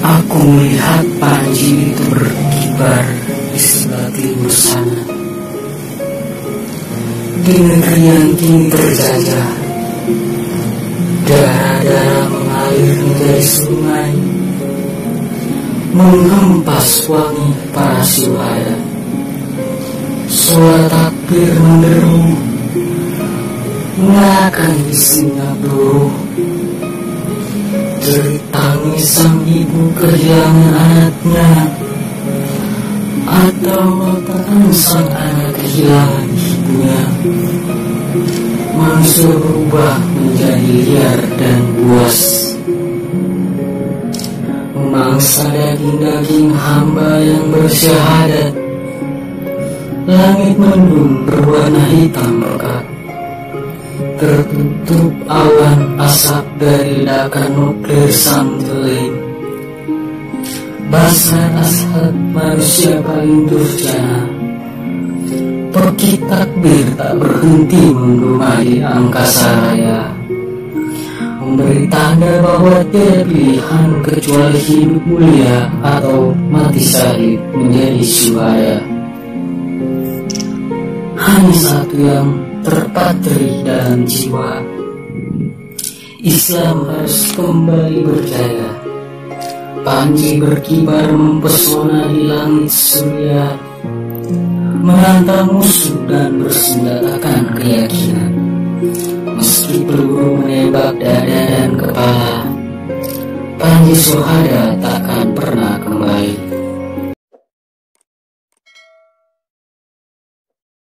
Aku melihat Panji itu berkibar di sebelah timur sana. Di negeri yang kini terjajah Darah-darah mengalir menjadi sungai Menghempas wangi para syuhada Suara takbir menderu Mengakan bisingnya buruh Jerit sang ibu kehilangan anaknya. Atau matakan sang anak kehilangan ibunya. Manusia berubah menjadi liar dan buas. Memangsa daging-daging hamba yang bersyahadat. Langit mendung berwarna hitam pekat Tertutup awan asap dari ledakan nuklir Samteling Basah asap manusia paling durjana Pekik takbir tak berhenti menggumai angkasa raya. Memberi tanda bahwa tiada pilihan kecuali hidup mulia atau mati salib menjadi syuhada Hanya satu yang terpatri dalam jiwa. Islam harus kembali berjaya. Panji berkibar mempesona di langit surya, menantang musuh dan bersenjatakan keyakinan. Meski peluru menembak dada dan kepala, Panji Sohada takkan pernah